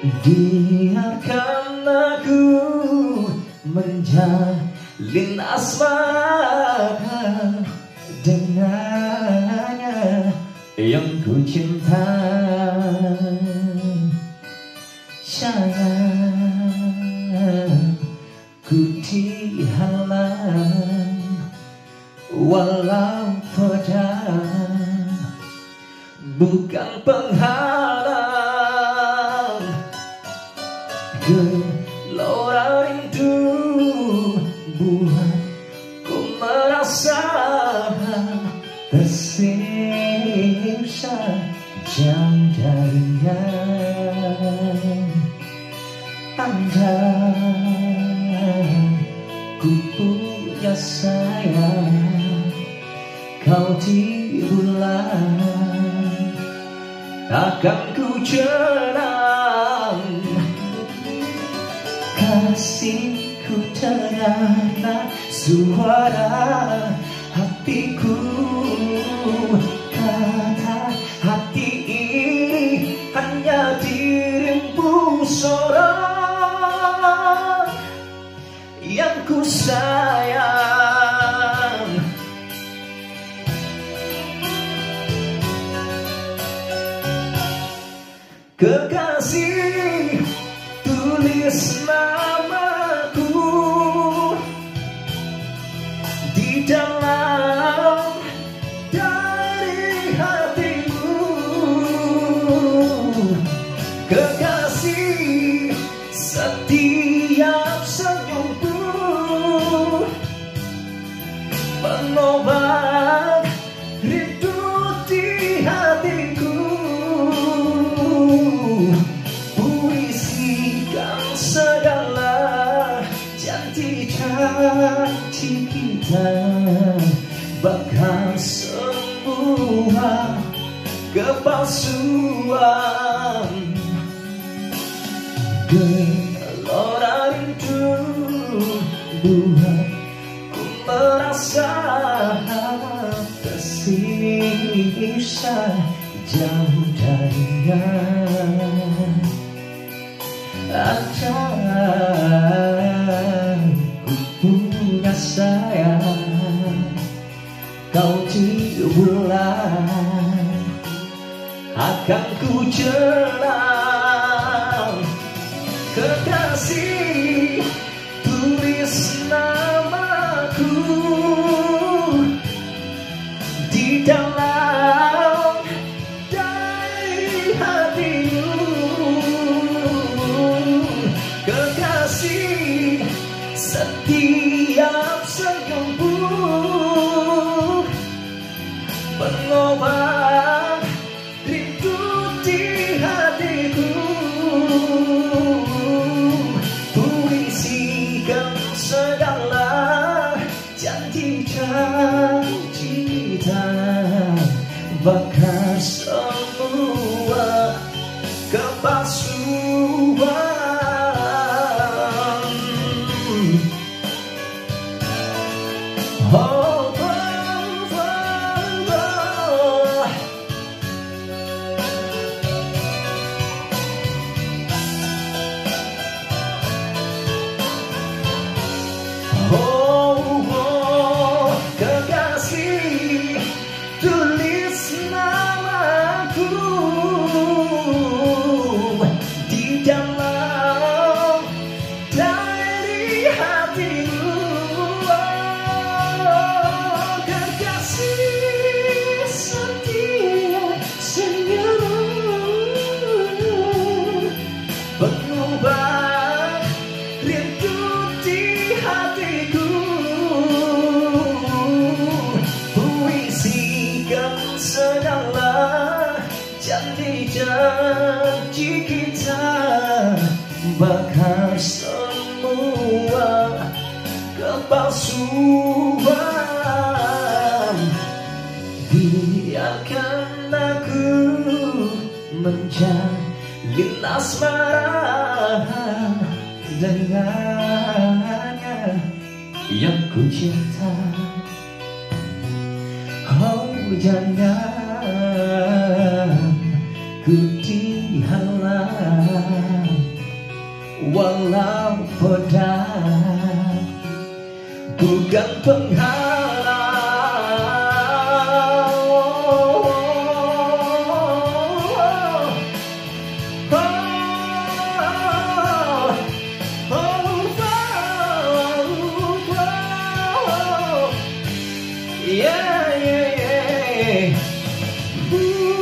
Biarkan aku menjalin asmara dengannya yang ku cinta. Jangan ku dihalang walau pedang bukan penghalang gelora rindu buat ku merasa tersiksa jauh darinya andai ku punya sayang kau di bulan akan ku cerang kasihku terana suara hatiku. Kata hati ini hanya dirimu seorang yang ku sayang. Kekasih tulis kepalsuan Gelora rindu buat ku merasa tersisa jauh darinya. Andai ku punya sayang kau di bulan akan ku jelang segala janji-janji kita bakar semua kepalsuan janji-janji kita bakar semua kepalsuan. Biarkan aku menjalin asmara dengannya yang ku cinta. Oh jangan Kutinggalan Walau bodoh Bukan penghalang Yeah, yeah, yeah. Ooh.